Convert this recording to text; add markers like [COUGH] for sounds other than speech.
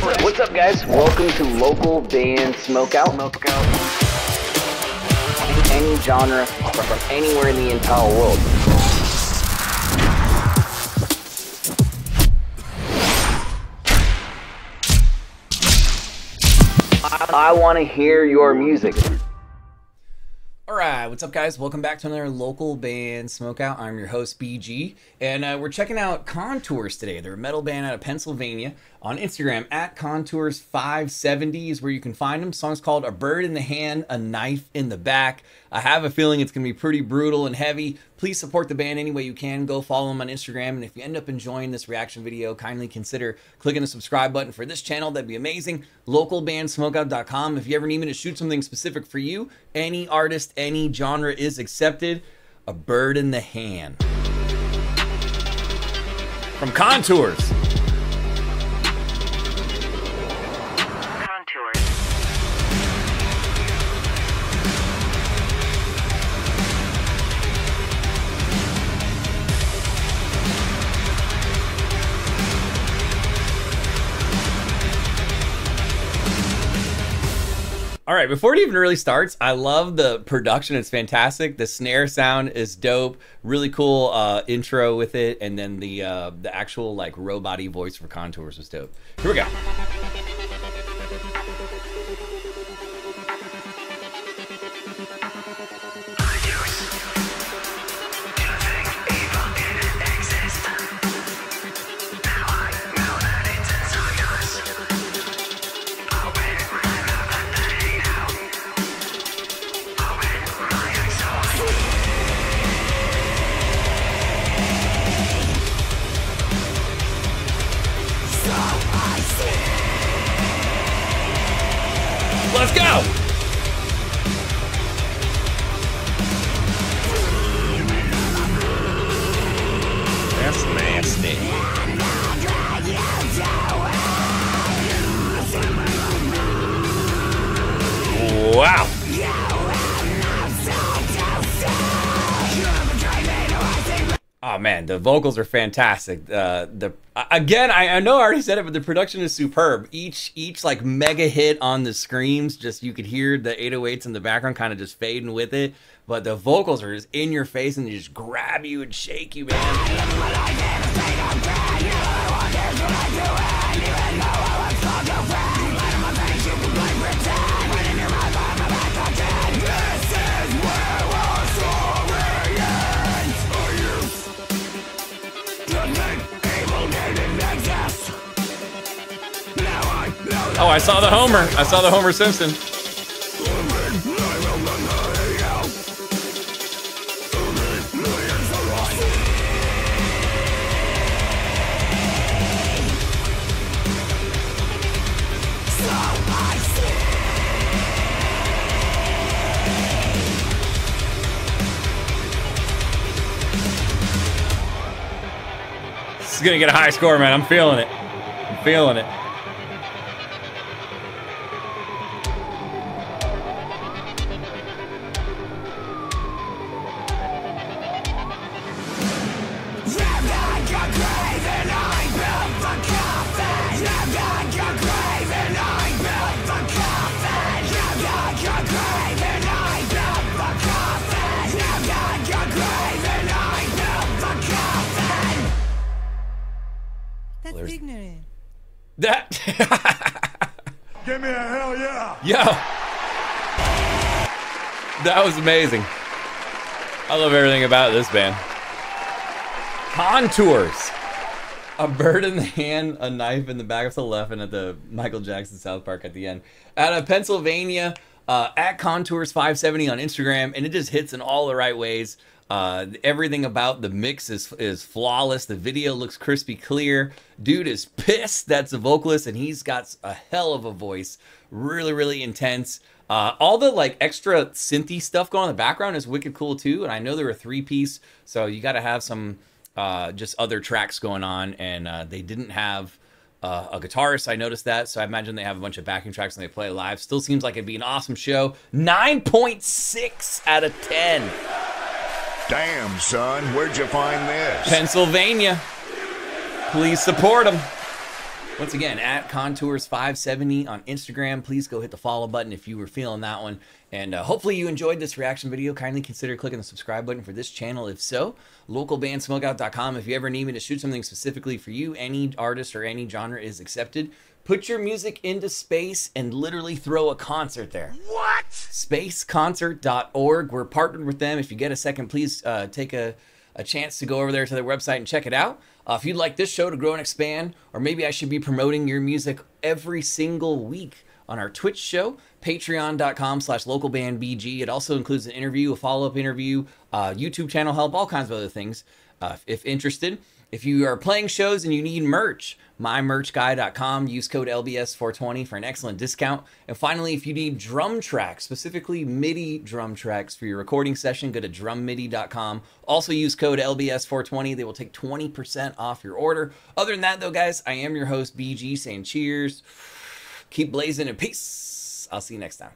What's up, guys? Welcome to local band Smokeout. Smokeout. Any genre from anywhere in the entire world. I, I want to hear your music. What's up guys? Welcome back to another local band smokeout. I'm your host BG, and uh, we're checking out Contours today. They're a metal band out of Pennsylvania. On Instagram, at Contours570 is where you can find them. Song's called A Bird in the Hand, A Knife in the Back. I have a feeling it's going to be pretty brutal and heavy. Please support the band any way you can. Go follow them on Instagram, and if you end up enjoying this reaction video, kindly consider clicking the subscribe button for this channel. That'd be amazing. Localbandsmokeout.com. If you ever need me to shoot something specific for you, any artist, any genre is accepted. A Bird in the Hand. From Contours. Contours. All right, before it even really starts, I love the production. It's fantastic. The snare sound is dope. Really cool uh, intro with it, and then the uh, the actual like robot voice for contours was dope. Here we go. Let's go. Oh man, the vocals are fantastic. Uh, the again, I, I know I already said it, but the production is superb. Each each like mega hit on the screams, just you could hear the 808s in the background, kind of just fading with it. But the vocals are just in your face and they just grab you and shake you, man. Saw the Homer. I saw the Homer Simpson. This is gonna get a high score, man. I'm feeling it. I'm feeling it. That. [LAUGHS] Give me a hell yeah! Yeah. That was amazing. I love everything about this band. Contours. A bird in the hand, a knife in the back of the left, and at the Michael Jackson South Park at the end. Out of Pennsylvania, uh, at Contours 570 on Instagram, and it just hits in all the right ways. Uh, everything about the mix is is flawless. The video looks crispy clear. Dude is pissed. That's a vocalist, and he's got a hell of a voice. Really, really intense. Uh, all the like extra synthy stuff going on in the background is wicked cool too. And I know they're a three piece, so you got to have some uh, just other tracks going on. And uh, they didn't have uh, a guitarist. I noticed that, so I imagine they have a bunch of backing tracks and they play live. Still seems like it'd be an awesome show. Nine point six out of ten. Damn, son, where'd you find this? Pennsylvania. Please support them. Once again, at Contours570 on Instagram. Please go hit the follow button if you were feeling that one. And uh, hopefully you enjoyed this reaction video. Kindly consider clicking the subscribe button for this channel. If so, localbandsmokeout.com. If you ever need me to shoot something specifically for you, any artist or any genre is accepted. Put your music into space and literally throw a concert there. What? Spaceconcert.org. We're partnered with them. If you get a second, please uh, take a, a chance to go over there to their website and check it out. Uh, if you'd like this show to grow and expand, or maybe I should be promoting your music every single week on our Twitch show, patreon.com slash localbandbg. It also includes an interview, a follow-up interview, uh, YouTube channel help, all kinds of other things. Uh, if interested, if you are playing shows and you need merch, mymerchguy.com, use code LBS420 for an excellent discount. And finally, if you need drum tracks, specifically MIDI drum tracks for your recording session, go to drummidi.com. Also use code LBS420. They will take 20% off your order. Other than that, though, guys, I am your host, BG, saying cheers. Keep blazing and peace. I'll see you next time.